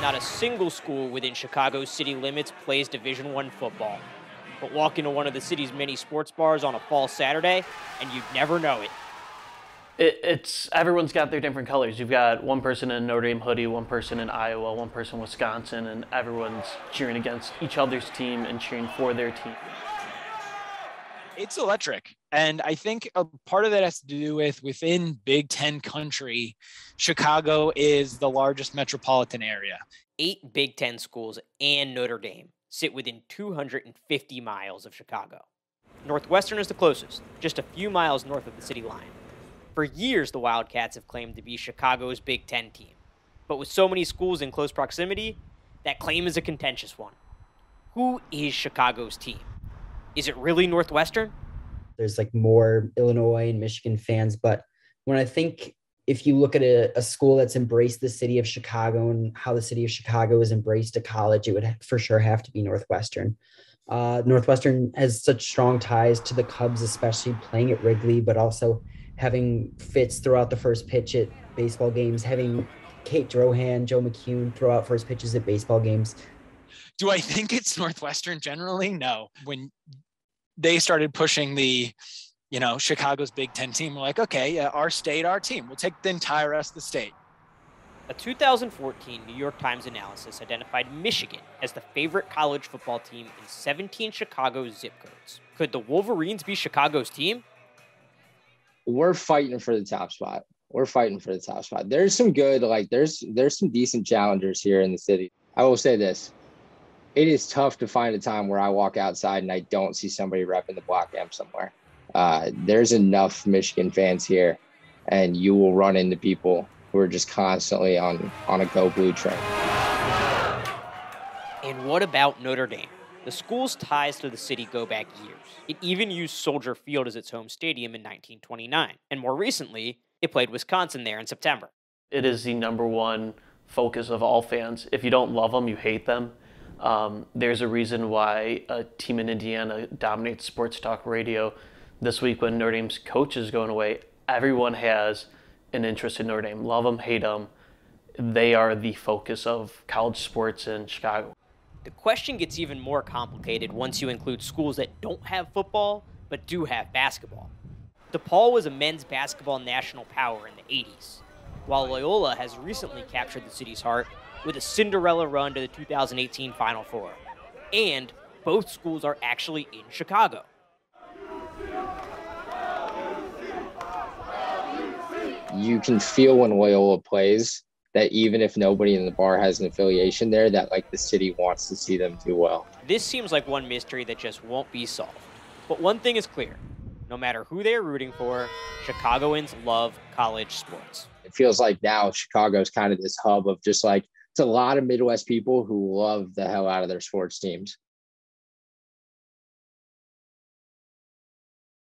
not a single school within Chicago's city limits plays Division One football. But walk into one of the city's many sports bars on a fall Saturday, and you'd never know it. it. It's everyone's got their different colors. You've got one person in Notre Dame hoodie, one person in Iowa, one person in Wisconsin, and everyone's cheering against each other's team and cheering for their team. It's electric. And I think a part of that has to do with within Big Ten country, Chicago is the largest metropolitan area. Eight Big Ten schools and Notre Dame sit within 250 miles of Chicago. Northwestern is the closest, just a few miles north of the city line. For years, the Wildcats have claimed to be Chicago's Big Ten team. But with so many schools in close proximity, that claim is a contentious one. Who is Chicago's team? Is it really Northwestern? there's like more Illinois and Michigan fans. But when I think if you look at a, a, school that's embraced the city of Chicago and how the city of Chicago has embraced a college, it would for sure have to be Northwestern. Uh, Northwestern has such strong ties to the Cubs, especially playing at Wrigley, but also having fits throughout the first pitch at baseball games, having Kate Drohan, Joe McKeown throw out first pitches at baseball games. Do I think it's Northwestern generally? No. When they started pushing the you know chicago's big ten team we're like okay yeah, our state our team we'll take the entire rest of the state a 2014 New York Times analysis identified Michigan as the favorite college football team in 17 Chicago zip codes. Could the Wolverines be Chicago's team? We're fighting for the top spot. We're fighting for the top spot. There's some good, like there's there's some decent challengers here in the city. I will say this: it is tough to find a time where I walk outside and I don't see somebody repping the Block M somewhere. Uh, there's enough Michigan fans here, and you will run into people who are just constantly on on a go blue train. And what about Notre Dame? The school's ties to the city go back years. It even used Soldier Field as its home stadium in 1929, and more recently, it played Wisconsin there in September. It is the number one focus of all fans. If you don't love them, you hate them. Um, there's a reason why a team in Indiana dominates sports talk radio. This week, when Notre Dame's coach is going away, everyone has an interest in Notre Dame. Love them, hate them. They are the focus of college sports in Chicago. The question gets even more complicated once you include schools that don't have football but do have basketball. DePaul was a men's basketball national power in the 80s, while Loyola has recently captured the city's heart with a Cinderella run to the 2018 Final Four. And both schools are actually in Chicago. You can feel when Loyola plays that even if nobody in the bar has an affiliation there, that like the city wants to see them do well. This seems like one mystery that just won't be solved. But one thing is clear no matter who they're rooting for, Chicagoans love college sports. It feels like now Chicago's kind of this hub of just like it's a lot of Midwest people who love the hell out of their sports teams.